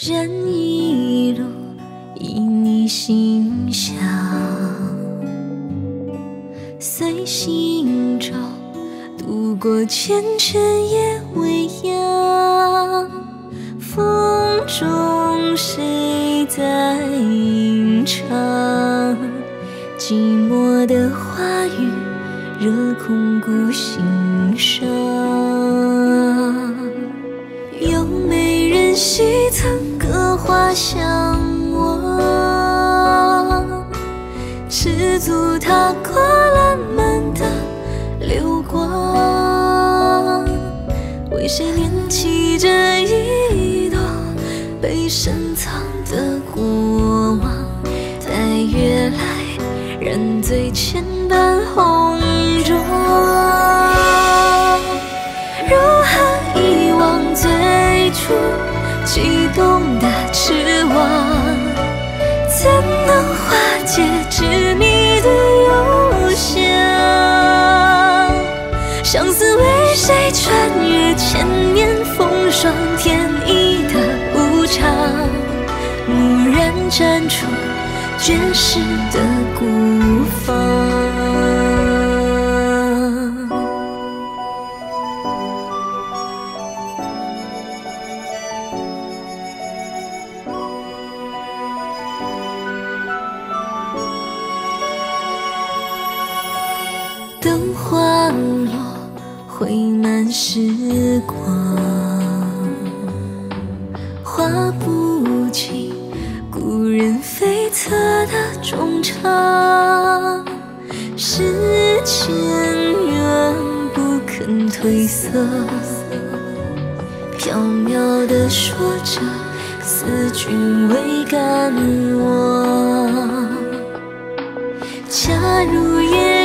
人一路以你心香，随行舟渡过前尘也未央。风中谁在吟唱？寂寞的话语惹空谷心伤。有美人兮曾花香我，赤足踏过烂漫的流光。为谁念起这一朵被深藏的过往？待月来染醉千般红妆。如何遗忘最初悸动的痴望？怎能化解执迷的忧伤？相思为谁穿越千年风霜？天意的无常，蓦然站出绝世的孤芳。灯花落，绘满时光。画不尽故人悱恻的衷肠。世间缘不肯褪色，缥缈地说着思君未敢忘。假如夜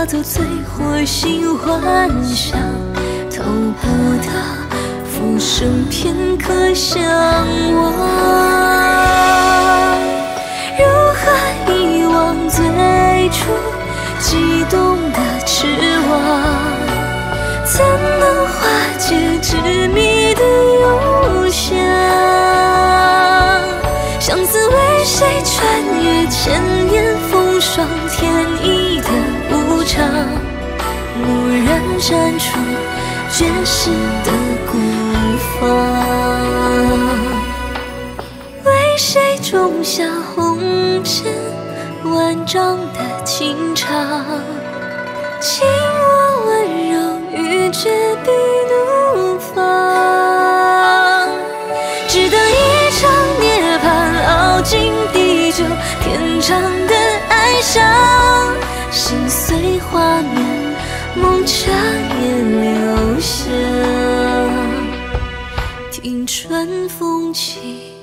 化作醉火心幻想，偷不得浮生片刻相望。如何遗忘最初悸动的痴妄？怎能化解执迷的忧伤？相思为谁穿越千蓦然站出绝世的孤芳。为谁种下红尘万丈的情长？请我温柔与绝笔怒放，只等一场涅槃，熬尽地久天长的哀伤。心碎花，梦彻夜留香，听春风起。